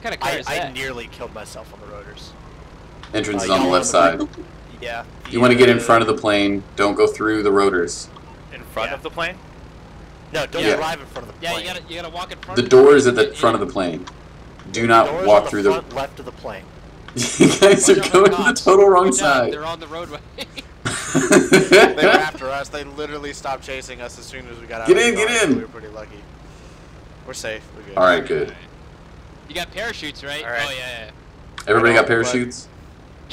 What kind of car I, is I that? nearly killed myself on the rotors. Entrance Uh, is on the y'all left side. Yeah. You want to get in front of the plane. Don't go through the rotors. In front Yeah. of the plane? No, don't Yeah. drive in front of the yeah, plane. you gotta you gotta walk in front. The of door is at the front of the plane. Do not Doors walk on the through the. left of the plane. you guys are Watch out for going to the total wrong Watch out, side. They're on the roadway. They were after us. They literally stopped chasing us as soon as we got out. Get of the in, get in. We were pretty lucky. We're safe. We're good. All right, good. You got parachutes, right? All right. Oh yeah, yeah. Everybody got I don't, but- parachutes?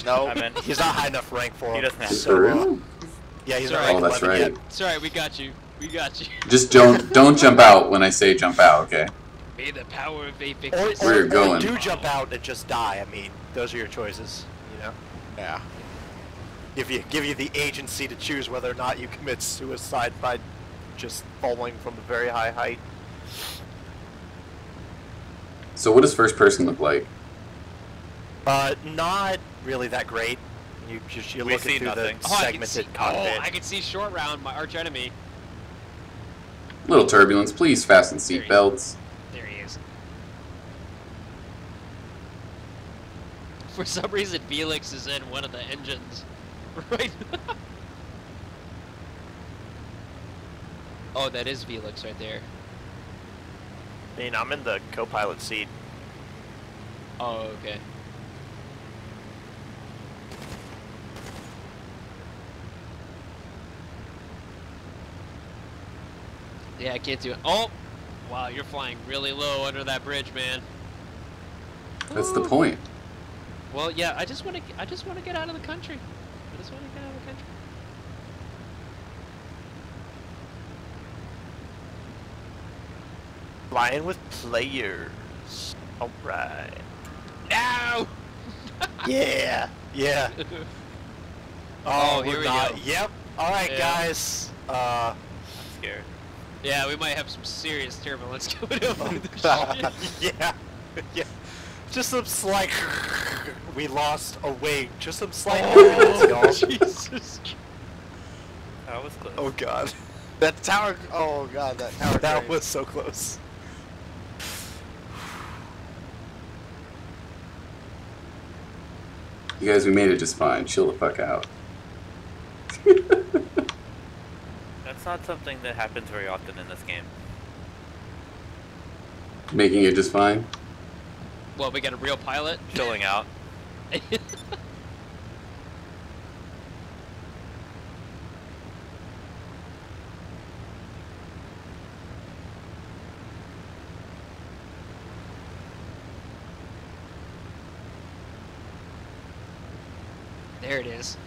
No. I'm in. He's not high enough rank for him. He doesn't have so, For uh, yeah, he's Sorry. not rank Oh, that's right. yet. It's alright, we got you. We got you. Just don't don't jump out when I say jump out, okay? May the power of Apex. Or, resist. Where you're going. or do jump out and just die. I mean, those are your choices. You know, Yeah. give you give you the agency to choose whether or not you commit suicide by just falling from a very high height. So what does first person look like? Uh, not really that great. You just you're We looking see through nothing. the Oh, I can see. segmented Oh. I can see short round, my arch enemy. Little turbulence, please fasten There you seat go. belts. There he is. For some reason, Felix is in one of the engines. Right. oh, that is Felix right there. I mean, I'm in the co-pilot seat. Oh, okay. Yeah, I can't do it. Oh! Wow, you're flying really low under that bridge, man. That's the point. Well, yeah, I just want to. I just want to get out of the country. I just want to get out of the country. Flying with players. All right. No! Yeah. Yeah. Oh, Oh, here we're not. go. Yep. All right, Yeah. guys. Uh, I'm scared. yeah, we might have some serious turbulence going over the ship. yeah. Yeah. Just some slight. We lost a wing. Just some slight. turbulence, Oh, y'all. Jesus. That was close. Oh god. That tower. Oh god, that tower. That crane. was so close. You guys, we made it just fine. Chill the fuck out. That's not something that happens very often in this game. Making it just fine. Well, we got a real pilot. Chilling out. there it is.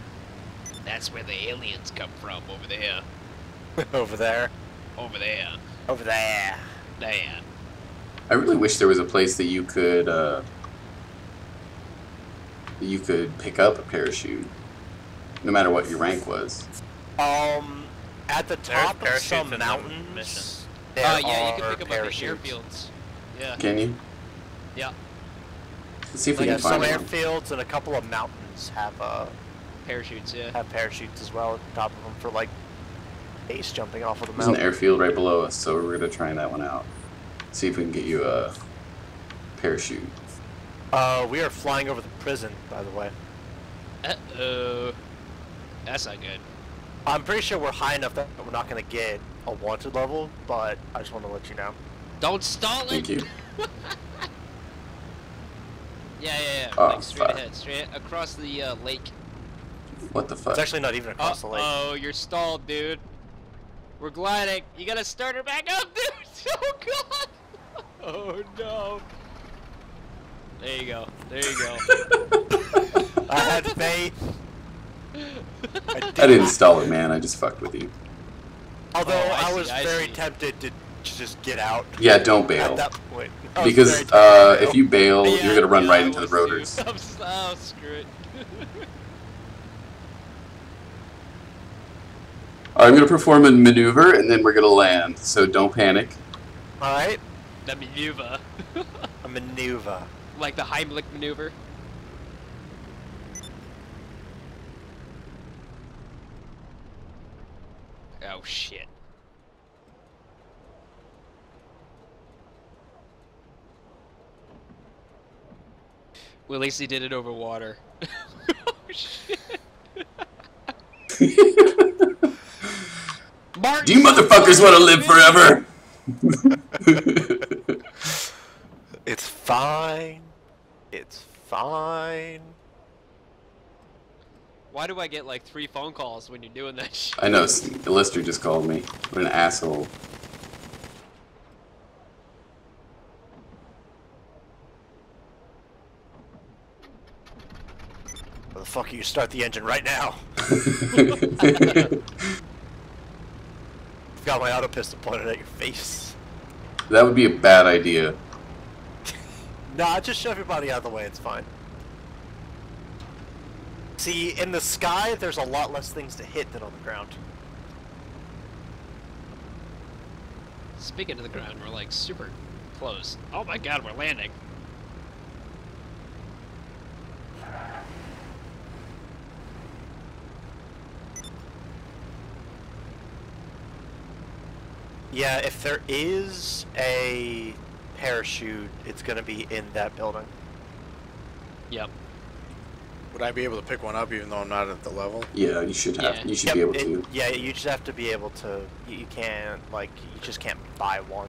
That's where the aliens come from. Over there. Over there. Over there. Over there. There. I really wish there was a place that you could uh, you could pick up a parachute, no matter what your rank was. Um, at the top of some the mountains. mission. There Oh yeah, you can pick them up at parachutes. airfields. Yeah. Can you? Yeah. Let's see if we Yeah, can some find one. airfields and a couple of mountains have uh Parachutes. Yeah. have parachutes as well at the top of them for like base jumping off of the mountain. There's an airfield right below us, so we're gonna try that one out. See if we can get you a parachute. Uh, we are flying over the prison, by the way. Uh oh. That's not good. I'm pretty sure we're high enough that we're not gonna get a wanted level, but I just want to let you know. Don't stall it. Thank you. Yeah, yeah, yeah. Oh, like straight fuck. ahead, straight across the uh, lake. What the fuck? It's actually not even across the lake. Oh, you're stalled, dude. We're gliding. You gotta start her back up, dude. Oh god. Oh no. There you go. There you go. I had faith. I, did I didn't not. stall it, man. I just fucked with you. Although Oh, I I, see, was I very see. tempted to just get out Yeah, don't at bail. that point. I Because very uh, if you bail, Yeah, you're gonna run yeah, right into the rotors. I'm s- oh, screw it. I'm gonna perform a maneuver and then we're gonna land. So don't panic. All right, the maneuver. a maneuver. like the Heimlich maneuver. Oh shit. Well, at least he did it over water. oh, shit. Martin, Do you motherfuckers want to live forever? It's fine. It's fine. Why do I get like three phone calls when you're doing that shit? I know. S- Lester just called me. What an asshole. The fuck are you start the engine right now? I've got my auto pistol pointed at your face. that would be a bad idea. Nah, just shove your body out of the way, it's fine. See, in the sky, there's a lot less things to hit than on the ground. Speaking to the ground, we're like super close. Oh my god, we're landing. Yeah, if there is a parachute, it's gonna be in that building. Yep. Would I be able to pick one up even though I'm not at the level? Yeah, you should have. Yeah. You should Yep, be able it- to. Yeah, you just have to be able to. You you can't like you just can't buy one.